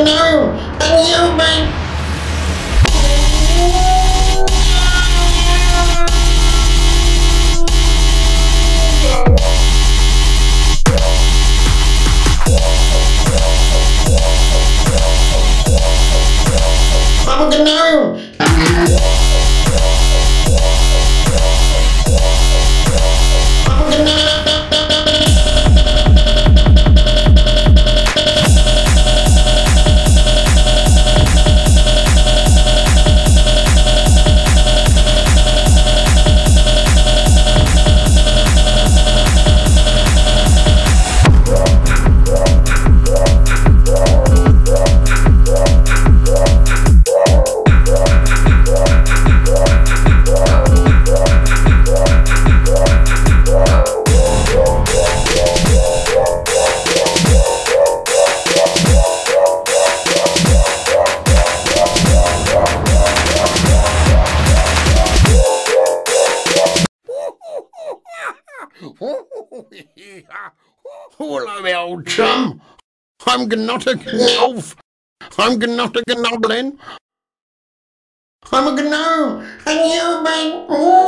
I know. I'm human. I'm gonna know. Hello, me old chum. I'm Gnotic Wolf. I'm Gnotic Goblin. I'm a gnome, and you've been.